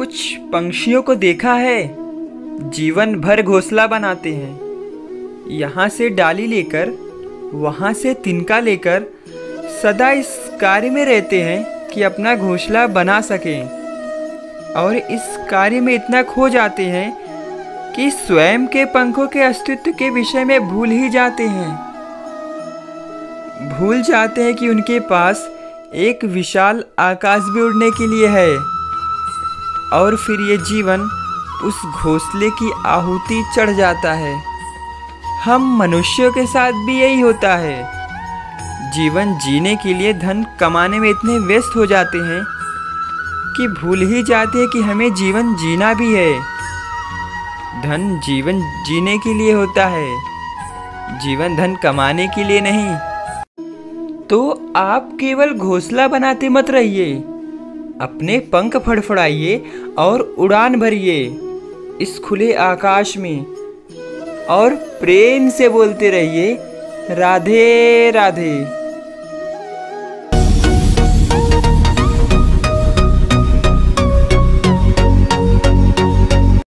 कुछ पंक्षियों को देखा है। जीवन भर घोंसला बनाते हैं। यहाँ से डाली लेकर, वहाँ से तिनका लेकर, सदा इस कार्य में रहते हैं कि अपना घोंसला बना सकें। और इस कार्य में इतना खो जाते हैं कि स्वयं के पंखों के अस्तित्व के विषय में भूल ही जाते हैं। भूल जाते हैं कि उनके पास एक विशाल आकाश भी उड़ने के लिए है। और फिर ये जीवन उस घोंसले की आहुति चढ़ जाता है। हम मनुष्यों के साथ भी यही होता है। जीवन जीने के लिए धन कमाने में इतने व्यस्त हो जाते हैं कि भूल ही जाते हैं कि हमें जीवन जीना भी है। धन जीवन जीने के लिए होता है। जीवन धन कमाने के लिए नहीं। तो आप केवल घोंसला बनाते मत रहिए। अपने पंख फड़फड़ाइए और उड़ान भरिए इस खुले आकाश में। और प्रेम से बोलते रहिए, राधे राधे।